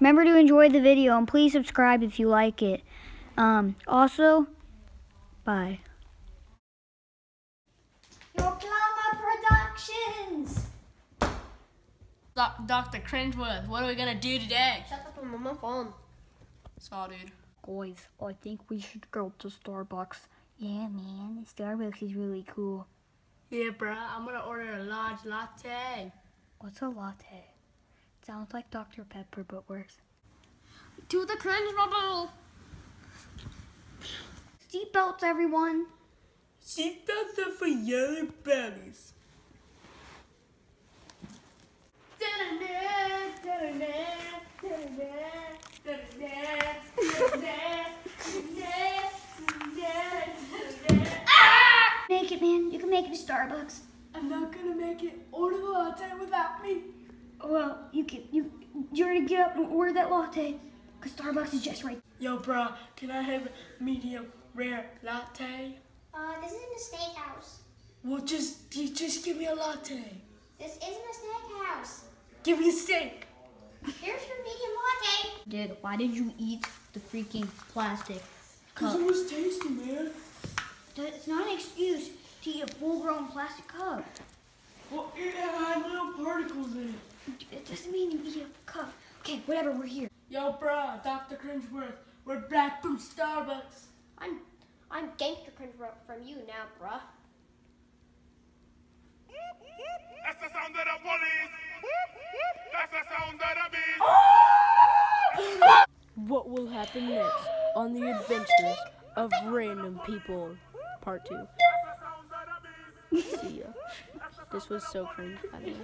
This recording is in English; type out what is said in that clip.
Remember to enjoy the video and please subscribe if you like it. Um, also, bye. Your Plama Productions! Doc- Dr. Cringeworth, what are we gonna do today? Shut up, I'm on my phone. Saw, dude. Guys, I think we should go to Starbucks. Yeah, man, Starbucks is really cool. Yeah, bruh, I'm gonna order a large latte. What's a latte? Sounds like Dr. Pepper, but worse. To the cringe bubble! Seatbelts, everyone. Seatbelts are for yellow bellies. Make it, man. You can make it to Starbucks. I'm not gonna make it. Order the latte without me. Well, you can. You you're gonna get up and order that latte, cause Starbucks is just right. Yo, bruh, can I have a medium rare latte? Uh, this isn't a steakhouse. Well, just just give me a latte. This isn't a steakhouse. Give me a steak. Here's your medium latte. Dude, why did you eat the freaking plastic Cup? Cause it was tasty, man. That's not an excuse to eat a full-grown plastic cup. Well, it had little particles in it. It doesn't mean you eat a cup. Okay, whatever. We're here. Yo, bruh, Dr. Cringeworth, we're back from Starbucks. I'm I'm gangster cringe ro- from you now, bruh. That's the sound of the police. That's the sound of the beast. What will happen next on the adventures of random people, part two. See ya. This was so cringe, by the way.